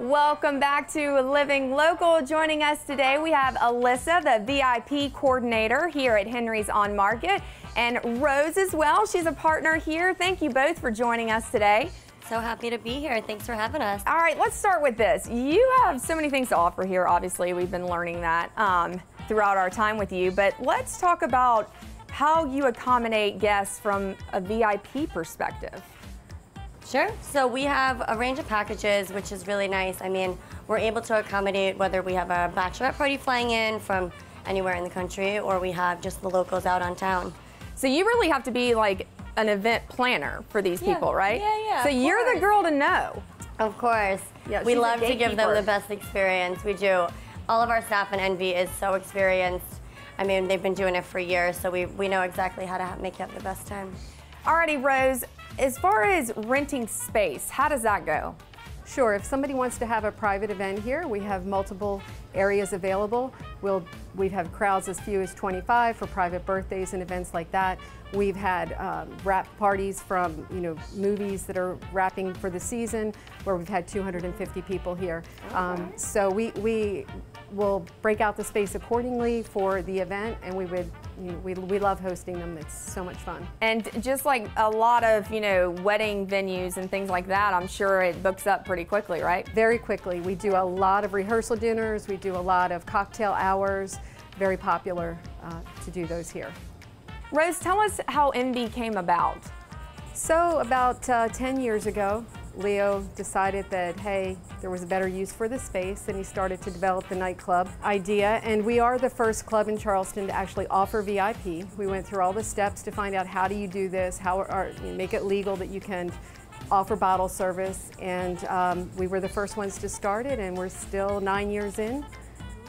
Welcome back to Living Local. Joining us today, we have Alyssa, the VIP coordinator here at Henry's on Market, and Rose as well. She's a partner here. Thank you both for joining us today. So happy to be here. Thanks for having us. All right, let's start with this. You have so many things to offer here. Obviously, we've been learning that um, throughout our time with you, but let's talk about how you accommodate guests from a VIP perspective. Sure. So we have a range of packages, which is really nice. I mean, we're able to accommodate whether we have a bachelorette party flying in from anywhere in the country or we have just the locals out on town. So you really have to be like an event planner for these Yeah. people, right? Yeah, yeah, So you're the girl to know. Of course. Yeah, we love to give them the best experience. We do. All of our staff in Envy is so experienced. I mean, they've been doing it for years, so we, we know exactly how to make have the best time. Alrighty, Rose, as far as renting space, how does that go? Sure, if somebody wants to have a private event here, we have multiple areas available. We'll, we'd have crowds as few as 25 for private birthdays and events like that. We've had um, wrap parties from, you know, movies that are wrapping for the season where we've had 250 people here. Um, so we, we will break out the space accordingly for the event and we would, you know, we, we love hosting them. It's so much fun. And just like a lot of, you know, wedding venues and things like that, I'm sure it books up pretty quickly, right? Very quickly. We do a lot of rehearsal dinners, we do a lot of cocktail hours. Very popular uh, to do those here. Rose, tell us how Envy came about. So, about uh, 10 years ago, Leo decided that, hey, there was a better use for the space, and he started to develop the nightclub idea. And we are the first club in Charleston to actually offer VIP. We went through all the steps to find out how do you do this, how are, make it legal that you can offer bottle service. And um, we were the first ones to start it, and we're still nine years in.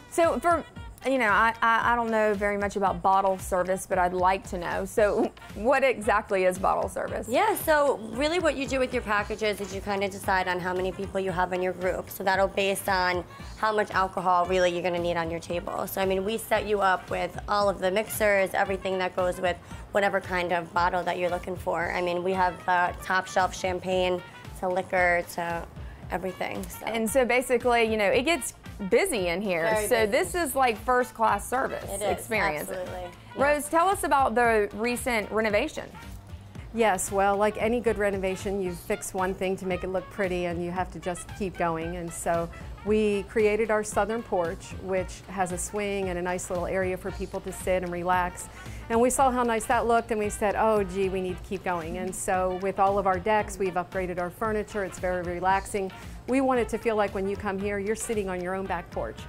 So for you know, I, I, I don't know very much about bottle service, but I'd like to know. So what exactly is bottle service? Yeah, so really what you do with your packages is you kind of decide on how many people you have in your group. So that'll based on how much alcohol really you're gonna need on your table. So I mean, we set you up with all of the mixers, everything that goes with whatever kind of bottle that you're looking for. I mean, we have uh, top shelf champagne to liquor to everything. So. And so basically, you know, it gets busy in here. Very so busy. this is like first class service It is, experience. absolutely. Rose, tell us about the recent renovation. Yes, well, like any good renovation, you fix one thing to make it look pretty and you have to just keep going. And so we created our southern porch, which has a swing and a nice little area for people to sit and relax. And we saw how nice that looked and we said, oh, gee, we need to keep going. And so with all of our decks, we've upgraded our furniture. It's very relaxing. We want it to feel like when you come here, you're sitting on your own back porch,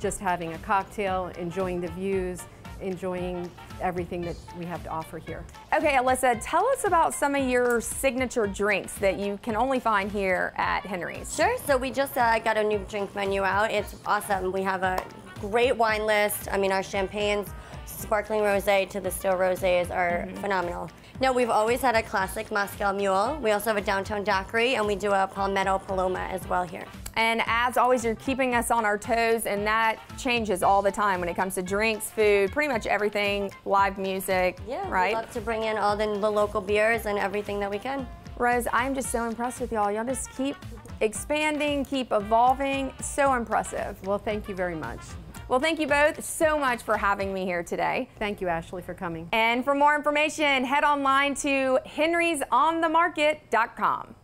just having a cocktail, enjoying the views, enjoying everything that we have to offer here. Okay, Alyssa, tell us about some of your signature drinks that you can only find here at Henry's. Sure. So we just uh, got a new drink menu out. It's awesome. We have a great wine list. I mean, our champagnes, sparkling rosé to the still rosés are mm-hmm. phenomenal. No, we've always had a classic Moscow Mule. We also have a downtown daiquiri, and we do a Palmetto Paloma as well here. And as always, you're keeping us on our toes, and that changes all the time when it comes to drinks, food, pretty much everything, live music, Yeah, right? we love to bring in all the, the local beers and everything that we can. Rose, I'm just so impressed with y'all. Y'all just keep expanding, keep evolving. So impressive. Well, thank you very much. Well, thank you both so much for having me here today. Thank you, Ashley, for coming. And for more information, head online to henrysonthemarket.com.